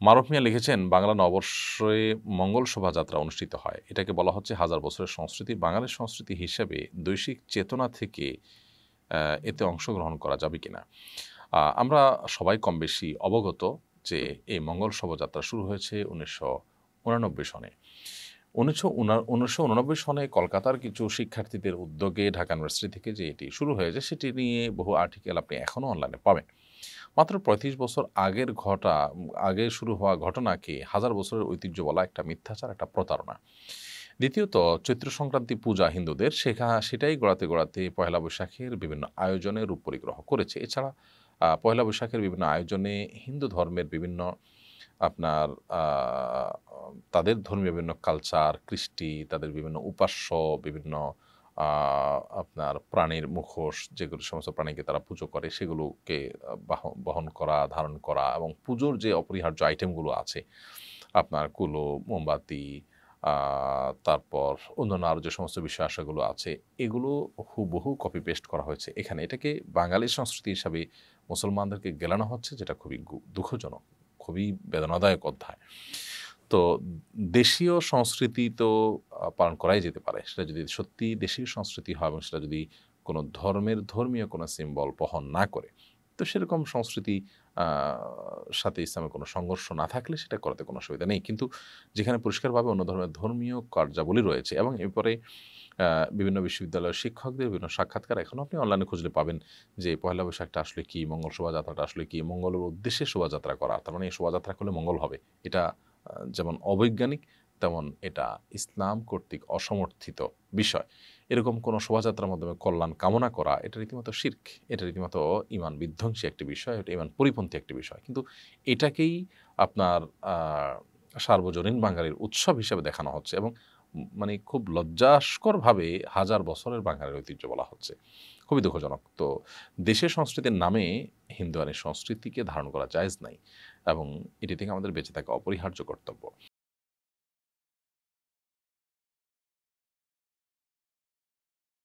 মারুফ মিয়া লিখেছেন, বাংলা নববর্ষে মঙ্গল শোভাযাত্রা অনুষ্ঠিত হয়। এটাকে বলা হচ্ছে হাজার বছরের সংস্কৃতি। বাঙালির সংস্কৃতি হিসেবে দৈশিক চেতনা থেকে এতে অংশগ্রহণ করা যাবে কিনা? আমরা সবাই কম বেশি অবগত যে এই মঙ্গল শোভাযাত্রা শুরু হয়েছে উনিশশো সনে। উনিশশো উনিশশো উননব্বই সনে কলকাতার কিছু শিক্ষার্থীদের উদ্যোগে ঢাকা ইউনিভার্সিটি থেকে যে এটি শুরু হয়েছে, সেটি নিয়ে বহু আর্টিকেল আপনি এখনও অনলাইনে পাবেন। মাত্র পঁয়ত্রিশ বছর আগের ঘটা, আগে শুরু হওয়া ঘটনাকে হাজার বছরের ঐতিহ্য বলা একটা মিথ্যাচার, একটা প্রতারণা। দ্বিতীয়ত, চৈত্র সংক্রান্তি পূজা হিন্দুদের শেখা সেটাই গড়াতে গড়াতে পয়লা বৈশাখের বিভিন্ন আয়োজনে রূপ পরিগ্রহ করেছে। এছাড়া পয়লা বৈশাখের বিভিন্ন আয়োজনে হিন্দু ধর্মের বিভিন্ন আপনার তাদের ধর্মীয় বিভিন্ন কালচার কৃষ্টি, তাদের বিভিন্ন উপাস্য, বিভিন্ন আপনার প্রাণীর মুখোশ, যেগুলো সমস্ত প্রাণীকে তারা পুজো করে, সেগুলোকে বাহ- বহন করা, ধারণ করা এবং পুজোর যে অপরিহার্য আইটেমগুলো আছে, আপনার কুলো, মোমবাতি তারপর অন্যান্য আরও যে সমস্ত বিষয় আশাগুলো আছে, এগুলো হুবহু কপি পেস্ট করা হয়েছে। এখানে এটাকে বাঙালি সংস্কৃতি হিসাবে মুসলমানদেরকে গেলানো হচ্ছে, যেটা খুবই দুঃখজনক। খুবই বেদনাদায়ক অধ্যায়। তো দেশীয় সংস্কৃতি তো পালন করাই যেতে পারে। সেটা যদি সত্যি দেশীয় সংস্কৃতি হয় এবং সেটা যদি কোনো ধর্মের, ধর্মীয় কোনো সিম্বল বহন না করে তো সেরকম সংস্কৃতি সাথে ইসলামের কোনো সংঘর্ষ না থাকলে সেটা করাতে কোনো অসুবিধা নেই। কিন্তু যেখানে পরিষ্কারভাবে অন্য ধর্মের ধর্মীয় কার্যাবলী রয়েছে এবং এরপরে বিভিন্ন বিশ্ববিদ্যালয়ের শিক্ষকদের বিভিন্ন সাক্ষাৎকার এখনও আপনি অনলাইনে খুঁজলে পাবেন যে পয়লা বৈশাখটা আসলে কি, মঙ্গল শোভাযাত্রাটা আসলে কি, মঙ্গলের উদ্দেশ্যে শোভাযাত্রা করা, তার মানে এই শোভাযাত্রা করলে মঙ্গল হবে। এটা যেমন অবৈজ্ঞানিক তেমন এটা ইসলাম কর্তৃক অসমর্থিত বিষয়। এরকম কোনো শোভাযাত্রার মাধ্যমে কল্যাণ কামনা করা, এটা রীতিমতো শির্ক, এটা রীতিমতো ইমান বিধ্বংসী একটি বিষয়, এটা ইমান পরিপন্থী একটি বিষয়। কিন্তু এটাকেই আপনার সার্বজনীন বাঙালির উৎসব হিসেবে দেখানো হচ্ছে এবং মানে খুব লজ্জাস্করভাবে হাজার বছরের বাঙালির ঐতিহ্য বলা হচ্ছে। খুবই দুঃখজনক। তো দেশের সংস্কৃতির নামে হিন্দুয়ানি সংস্কৃতিকে ধারণ করা জায়েজ নাই এবং এটি থেকে আমাদের বেঁচে থাকা অপরিহার্য কর্তব্য।